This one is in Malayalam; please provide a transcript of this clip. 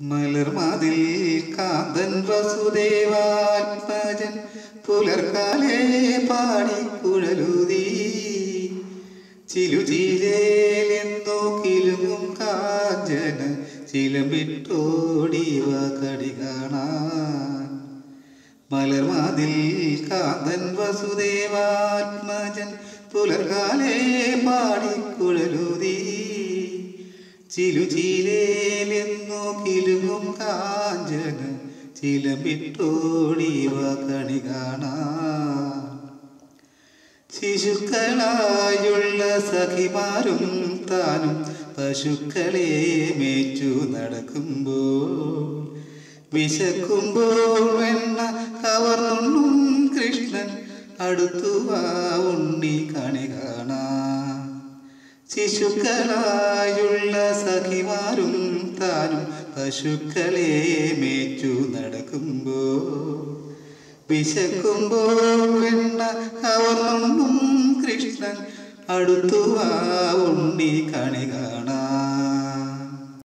മലർമാതിൽ കാന്തൻ വസുദേവാത്മജൻ പുലർക്കാലേ പാടി കുഴലുതി. ചിലുചിലേലെന്തോക്കിലും കാഞ്ചന ചിലമ്പിട്ടോടിവ കടി കാണാൻ. മലർമാതിൽ കാന്തൻ വസുദേവാത്മജൻ പുലർകാലേ കുഴലുതി. ചിലുചിലേലെന്നോ കിലുങ്ങും കാഞ്ചന ചിലമ്പിട്ടോടിവ കണി കാണാൻ. ശിശുക്കളായുള്ള സഖിമാരും താനും പശുക്കളെ മേച്ചു നടക്കുമ്പോൾ. വിശക്കുമ്പോൾ വെണ്ണ കവർന്നുണ്ണും കൃഷ്ണൻ അടുത്തുവാ ഉണ്ണി കണി കാണാൻ. ശിശുക്കളായുള്ള സഖിമാരും താനും പശുക്കളെ മേച്ചു നടക്കുമ്പോ വിശക്കുമ്പോ വെണ്ണ അവർ കൃഷ്ണൻ അടുത്തുവാ ഉണ്ണി കണി കാണാൻ